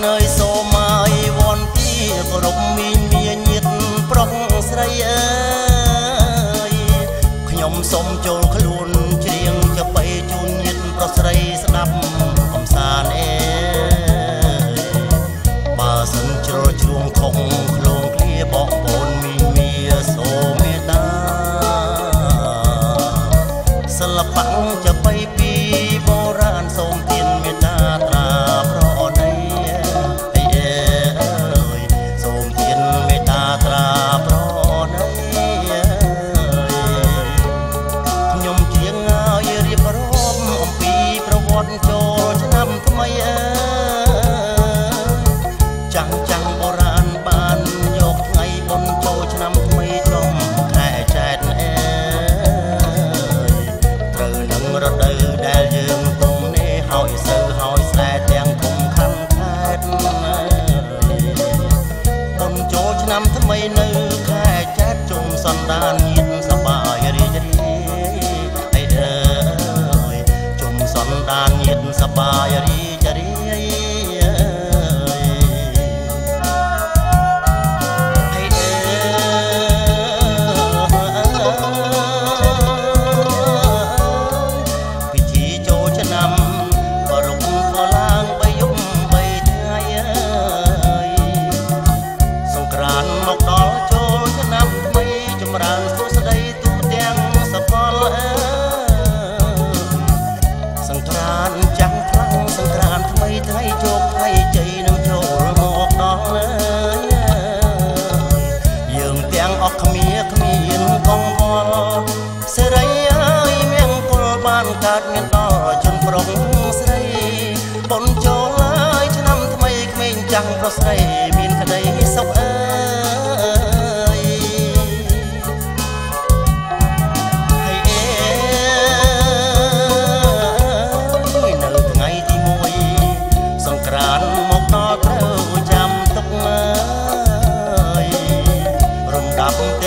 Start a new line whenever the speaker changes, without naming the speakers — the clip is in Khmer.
no สันดาน ចាំខ្លាំងសង្ក្រានថ្មីថ្ងៃជោគថ្ងៃជ័យនឹងចូលមកដល់យើងទាំងអស់គ្នាគ្មានកំហល់សេរីអើយមៀងគល់បានកើតមានដល់ជនប្រុងស្រីបុនចូលហើយឆ្នាំថ្មីក្មេងចាំងប្រុសស្រី awesome.